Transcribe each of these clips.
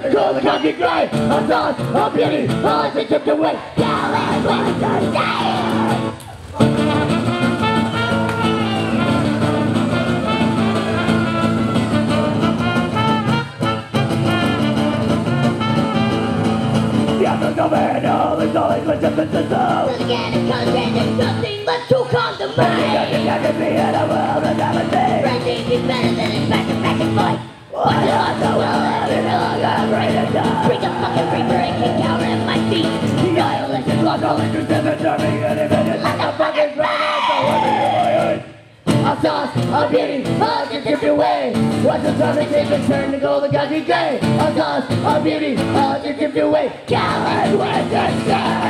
Call the cocky gray, a dog, a beauty, all is. Down and when the. Yeah, there's no man, all there's always in the zone. But again, it comes and left to call the mind. Nothing got to be in a world of everything. Friendship is better Bring a fucking reaper and kick out at my feet. A fucking. A a beauty, a. What's the time to take a turn to go the cocky gay? A sauce, a beauty, a just gift away. Gallant Wednesday!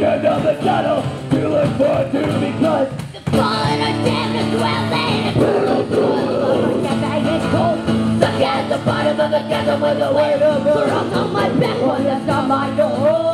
the end of the tunnel. To look forward to because The fallen are damned as well it's brutal, bag is cold. stuck at the bottom of the chasm with the weight of The on my back, one that's not my door.